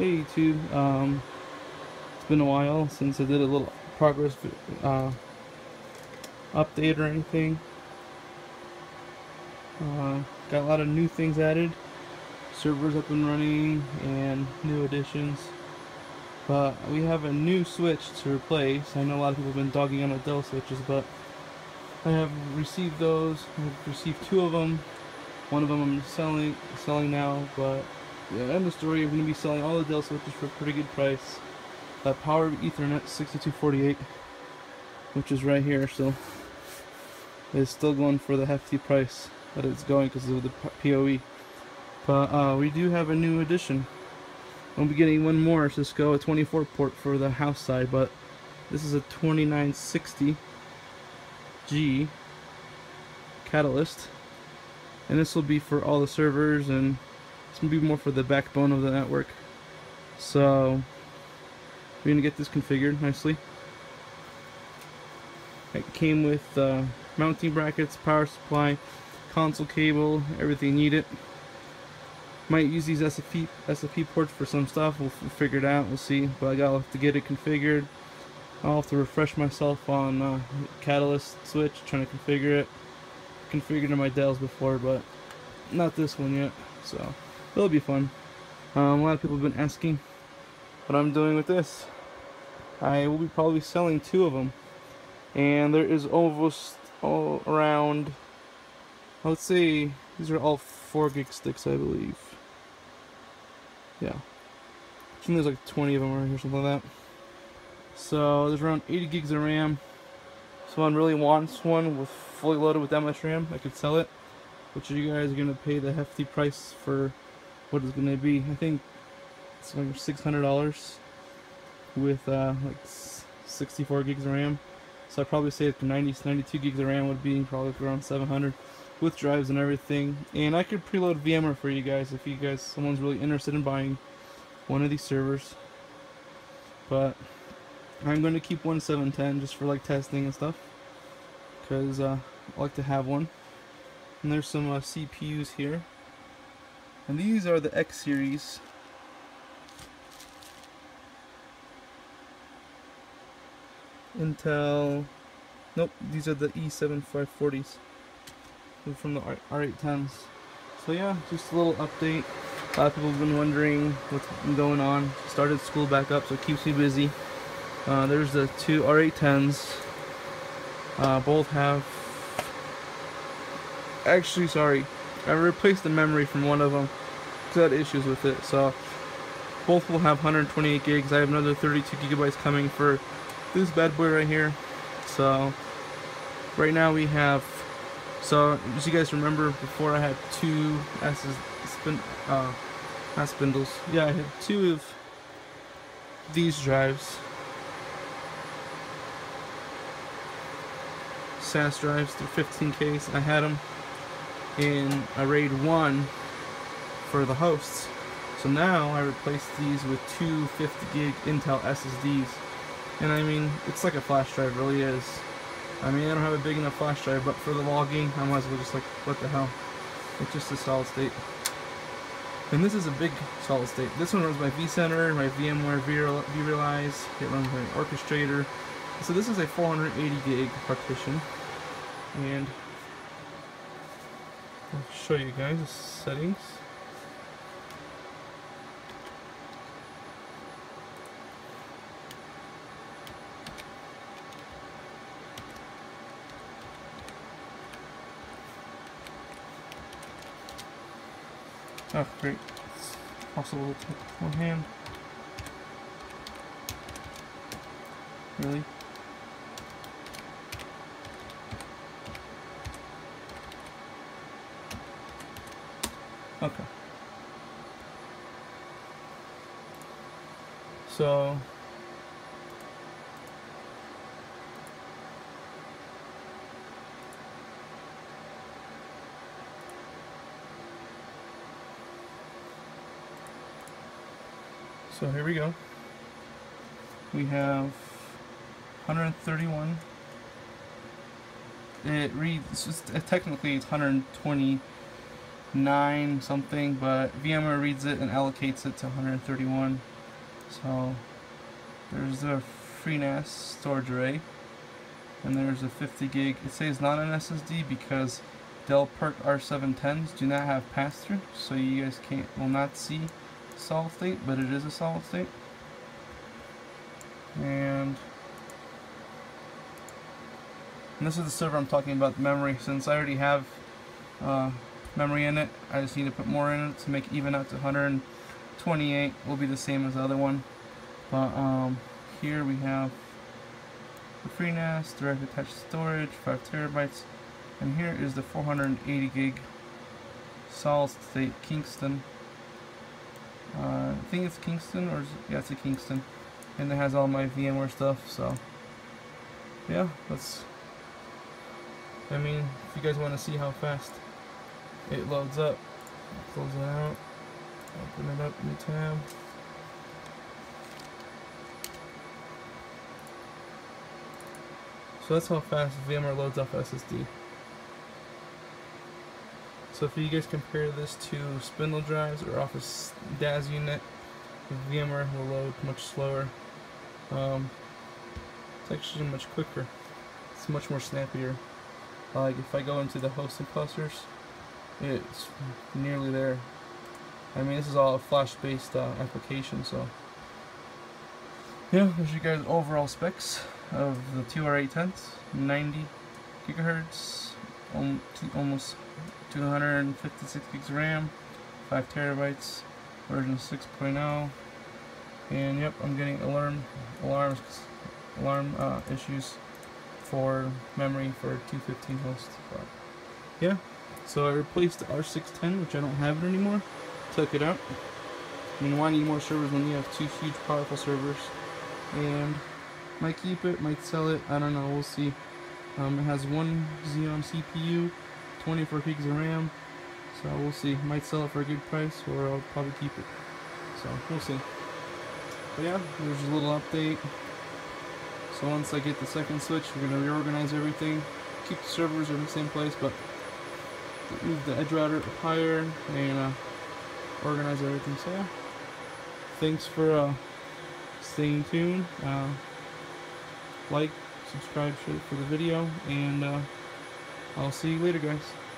Hey YouTube, um, it's been a while since I did a little progress uh, update or anything. Uh, got a lot of new things added, servers up and running, and new additions. But we have a new switch to replace. I know a lot of people have been dogging on the Dell switches, but I have received those. I've received two of them. One of them I'm selling selling now, but yeah, end of story. I'm going to be selling all the Dell switches for a pretty good price. That Power Ethernet 6248, which is right here, so it's still going for the hefty price that it's going because of the PoE. But uh, we do have a new addition. I'll be getting one more Cisco, a 24 port for the house side, but this is a 2960G Catalyst. And this will be for all the servers and it's gonna be more for the backbone of the network. So we're gonna get this configured nicely. It came with uh, mounting brackets, power supply, console cable, everything needed. Might use these SFP, SFP ports for some stuff, we'll, figure it out, we'll see. But I gotta have to get it configured. I'll have to refresh myself on uh, Catalyst switch, trying to configure it. Configured my Dells before, but not this one yet. So it'll be fun. Um, a lot of people have been asking what I'm doing with this. I will be probably selling two of them, and there is almost all around. Let's see, these are all four gig sticks, I believe. Yeah, I think there's like 20 of them around here, something like that. So there's around 80 gigs of RAM. Someone really wants one with fully loaded with that much RAM, I could sell it. But you guys are gonna pay the hefty price for what it's gonna be. I think it's like six hundred dollars with uh, like 64 gigs of RAM. So I'd probably say the 90, 92 gigs of RAM would be probably around 700 with drives and everything. And I could preload VMware for you guys if you guys, someone's really interested in buying one of these servers. But I'm going to keep one 710 just for like testing and stuff. Because uh, I like to have one. And there's some uh, CPUs here. And these are the X series. Intel. Nope, these are the E7540s from the R810s. So yeah, just a little update. A lot of people have been wondering what's been going on. Started school back up, so it keeps me busy. Uh, there's the two R810s. Uh, both have actually, sorry, I replaced the memory from one of them had issues with it. So both will have 128 gigs. I have another 32 gigabytes coming for this bad boy right here. So right now we have. So as you guys remember, before I had two S's, spin, uh, not spindles. Yeah, I had two of these drives. SAS drives, they're 15Ks. I had them in a RAID 1 for the hosts. So now I replaced these with two 50 gig Intel SSDs. And I mean, it's like a flash drive, really is. I mean, I don't have a big enough flash drive, but for the logging, I might as well just like, what the hell. It's just a solid state. And this is a big solid state. This one runs my vCenter, my VMware vRealize, it runs my orchestrator. So this is a 480 gig partition. And I'll show you guys the settings. Great. It's possible one hand. Really? Okay. So So here we go. We have 131. It reads, just, technically it's 129 something, but VMware reads it and allocates it to 131. So there's the FreeNAS storage array, and there's a 50 gig. It says not an SSD because Dell PERC R710s do not have pass-through, so you guys can't will not see solid state, but it is a solid state. And, and this is the server I'm talking about, the memory. Since I already have uh, memory in it, I just need to put more in it to make it even out to 128. Will be the same as the other one. But um, here we have the FreeNAS, direct attached storage, 5 terabytes, and here is the 480 gig solid state Kingston. Uh, I think it's Kingston, or yeah, it's a Kingston, and it has all my VMware stuff. So yeah, let's. I mean, if you guys want to see how fast it loads up, close it out, open it up, new tab. So that's how fast VMware loads off SSD. So if you guys compare this to spindle drives or Office DAS unit, the VMware will load much slower. Um, it's actually much quicker. It's much more snappier. Like if I go into the hosting clusters, it's nearly there. I mean, this is all a flash-based uh, application, so yeah, there's you guys' overall specs of the two R810s, 90 gigahertz, almost 256 gigs RAM, 5 terabytes, version 6.0, and yep, I'm getting alarm alarms alarm uh, issues for memory for 215 host. But yeah, so I replaced the R610, which I don't have it anymore. Took it out. I mean, why need more servers when you have two huge, powerful servers? And might keep it, might sell it. I don't know. We'll see. Um, it has one Xeon CPU, 24 gigs of RAM. So we'll see. Might sell it for a good price, or I'll probably keep it. So we'll see. But yeah, there's a little update. So once I get the second switch, we're gonna reorganize everything. Keep the servers in the same place, but move the edge router higher and uh, organize everything. So yeah, thanks for uh, staying tuned. Uh, like, subscribe for the video, and uh, I'll see you later, guys.